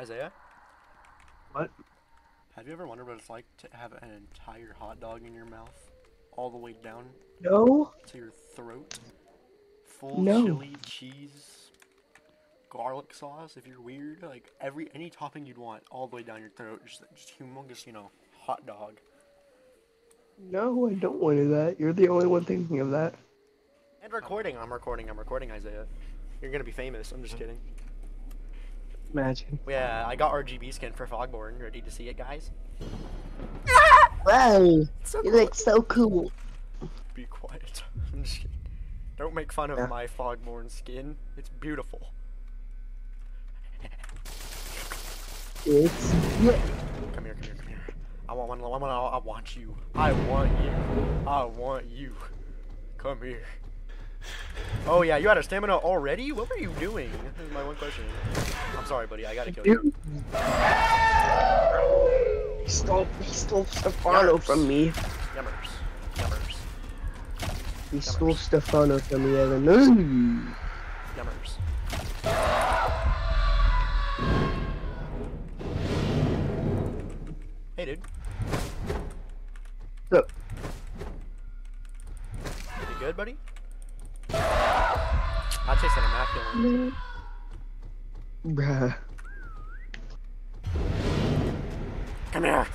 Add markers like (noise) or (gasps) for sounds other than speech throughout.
Isaiah, What? have you ever wondered what it's like to have an entire hot dog in your mouth, all the way down No. to your throat, full No. chili, cheese, garlic sauce? If you're weird, like every any topping you'd want, all the way down your throat, just just humongous, you know, hot dog. No, I don't want to do that. You're the only one thinking of that. And recording, I'm recording, I'm recording, Isaiah. You're gonna be famous. I'm just kidding. Imagine. Yeah, I got RGB skin for Fogborn. Ready to see it, guys? (laughs) Wow. So You look so cool. Be quiet. (laughs) I'm just kidding. Don't make fun of Yeah. my Fogborn skin. It's beautiful. It's yeah. Come here, come here, come here. I want one. I want. I want you. I want you. I want you. Come here. (laughs) Oh yeah, you had a stamina already? What were you doing? This is my one question. I'm sorry, buddy. I gotta kill you. He stole, he stole Stefano from me. Yummers. Yummers. He stole Stefano from me, Evan. Ooh. Yummers. Hey, dude. So, You good, buddy? I taste an immaculate. bruh. Come here.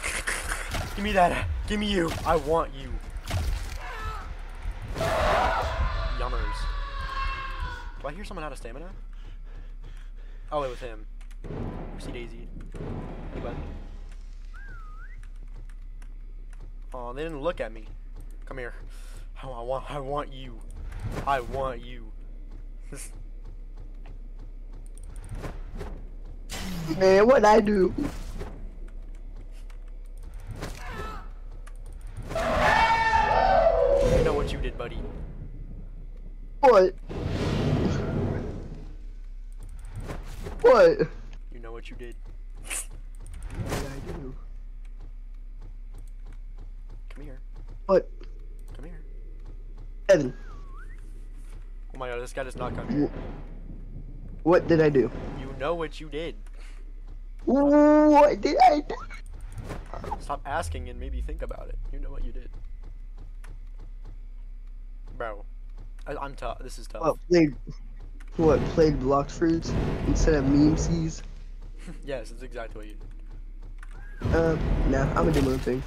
Give me that. Give me you. I want you. Yummers. Do I hear someone out of stamina? Oh, it was him. Oopsie daisy. Hey, bud. Oh, they didn't look at me. Come here. Oh, I want. I want you. I want you. (laughs) Man, what'd I do? You know what you did, buddy. What? What? You know what you did. What did I do? Come here. What? Come here. Evan, Oh my god, this guy does not come here. what did I do? You know what you did. What did I do? Stop asking and maybe think about it. You know what you did. Bro. I, I'm tough. This is tough. What, played, what, played Blox Fruits instead of memesies? (laughs) yes, that's exactly what you did. Um, nah, I'm gonna do my own thing.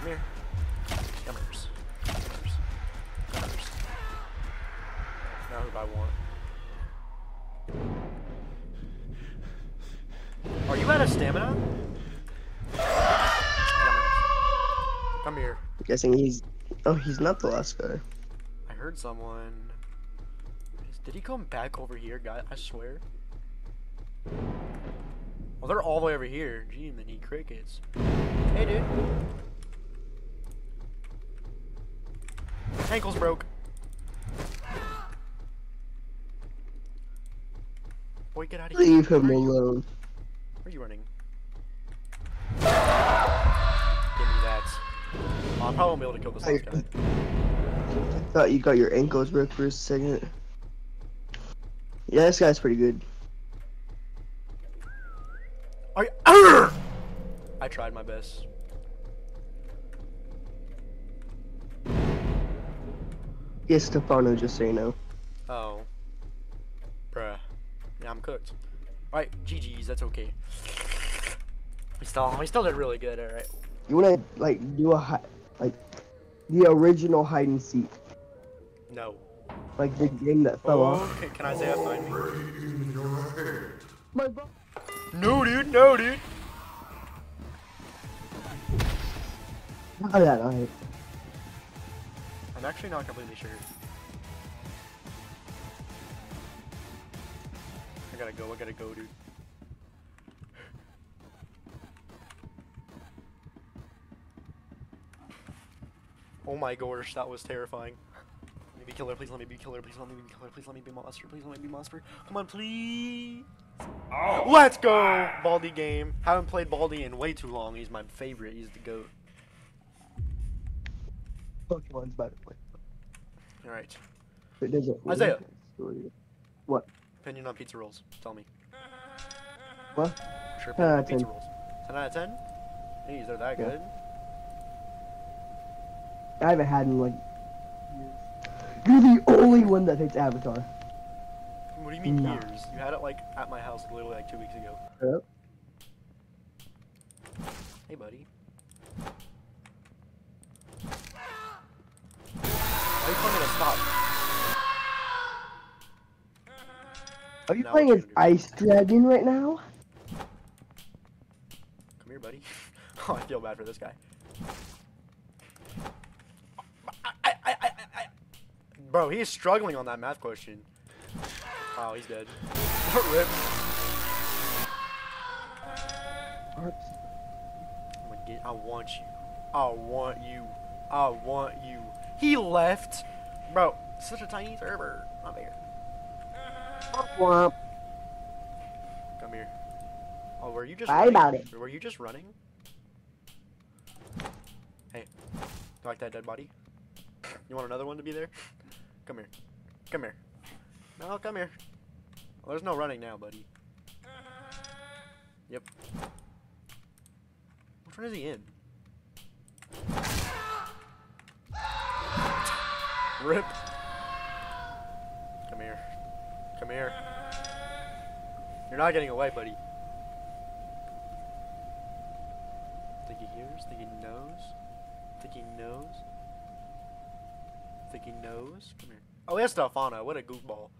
Come here. Now who do I want? Are you out of stamina? Come here. guessing he's, oh, he's not the last guy. I heard someone. Did he come back over here, guy? I swear. Well, they're all the way over here. Gee, and then he crickets. Hey, dude. Ankles broke. Boy, get out of here. Leave him Where alone. Where are you running? Give me that. Oh, I probably won't be able to kill this last guy. I thought you got your ankles broke for a second. Yeah, this guy's pretty good. Are you- Arrgh! I tried my best. Yes, Stefano, just so you know. Oh. Bruh. Yeah, I'm cooked. Alright, GG's, that's okay. We still, we still did really good, alright. You wanna, like, do a, hi- like, the original hide and seek. No. Like the game that fell oh, off. Okay, can Isaiah find me? My bu- No, dude, no, dude. Oh, yeah, alright. I'm actually not completely sure. I gotta go, I gotta go, dude. Oh my gosh, that was terrifying. Let me be killer, please let me be killer, please let me be killer, please let me be monster, please let me be monster. Come on, please. Oh. Let's go! Ah. Baldi game. Haven't played Baldi in way too long. He's my favorite. He's the goat. Pokemon's better. Alright. It doesn't. Isaiah. What? Opinion on pizza rolls. Tell me. What? 10 out of pizza 10. rolls. 10 out of 10? Jeez, they're that Yeah. good. I haven't had in like. Years. You're the only one that hates Avatar. What do you mean years? You had it like at my house literally like two weeks ago. Yep. Hey, buddy. Why are you telling me to stop? Are you Now playing as? Ice Dragon right now? Come here, buddy. (laughs) oh, I feel bad for this guy. I, I, I, I, I. Bro, he is struggling on that math question. Oh, he's dead. (laughs) Rip. Get, I want you. I want you. I want you. He left. Bro, such a tiny server. Not fair. Womp. Come here. Oh, were you just Bye running? about it. Were you just running? Hey, like that dead body? You want another one to be there? Come here. Come here. No, come here. Well, there's no running now, buddy. Yep. Which one is he in? Rip. Come here. Come here. You're not getting away, buddy. Think he hears? Think he knows? Think he knows? Think he knows? Come here. Oh, it's Stefano. What a goofball.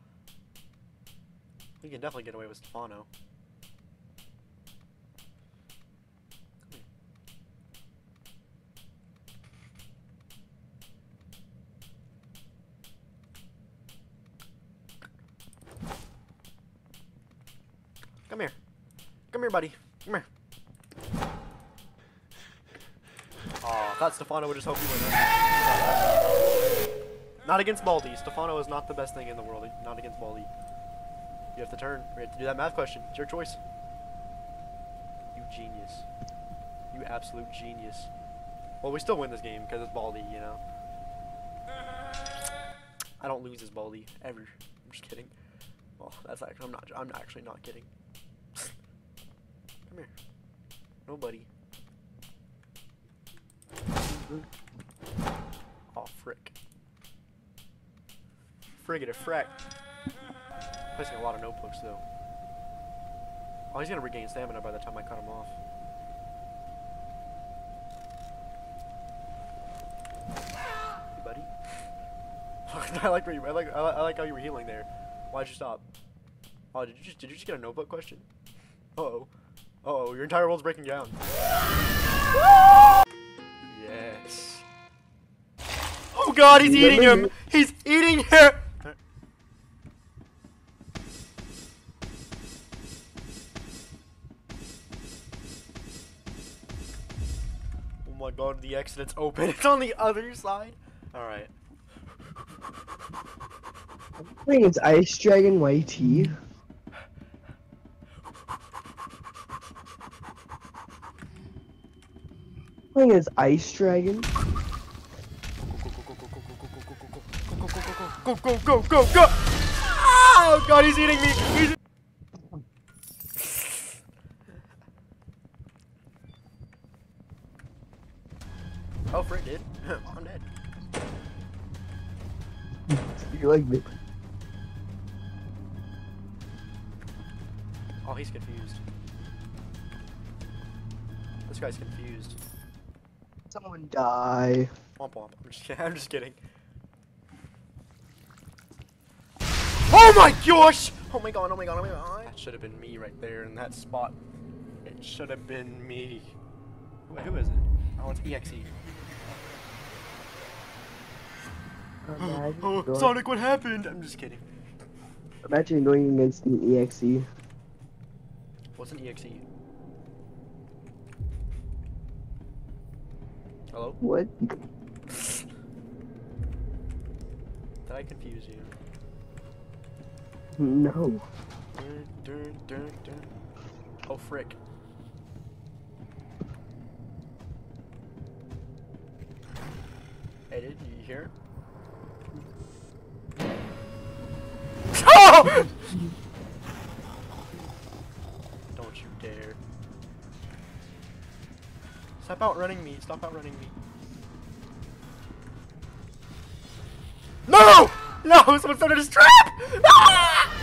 We can definitely get away with Stefano. Come here. Come here, buddy. Come here. Aw, I thought Stefano would just help you win. Not against Baldi. Stefano is not the best thing in the world. Not against Baldi. You have to turn. We have to do that math question. It's your choice. You genius. You absolute genius. Well, we still win this game because it's Baldi, you know. I don't lose as Baldi ever. I'm just kidding. Well, that's actually I'm not. I'm actually not kidding. Come here. Nobody. Oh, frick. Frigate a frack. Placing a lot of notebooks, though. Oh, he's gonna regain stamina by the time I cut him off. Hey, buddy. (laughs) I like where you. I like. I like, how you were healing there. Why'd you stop? Oh, did you just did you just get a notebook question? Uh oh. Uh oh, your entire world's breaking down. Yes. Oh God, he's eating him. He's eating him. Oh my God, the exit's open. (laughs) It's on the other side. All right. Playing as Ice Dragon YT. Playing as Ice Dragon. Go, go, go, go, go! Oh god, he's eating me! He's... Oh, frick, dude. (laughs) I'm dead. You like me? Oh, he's confused. This guy's confused. Someone die. Womp womp. I'm just kidding. (laughs) I'm just kidding. Oh my gosh! Oh my god, oh my god, oh my god. That should have been me right there in that spot. It should have been me. Wait, who is it? Oh, it's EXE. Imagine, (gasps) Oh, Sonic, what happened? I'm just kidding. imagine going against an E EXE. What's an EXE? Hello? What? Did I confuse you? No. Dun, dun, dun, dun. Oh, frick. Hey, did you hear? Stop outrunning me. Stop outrunning me. No! No! (laughs) Someone started his trap! Ah!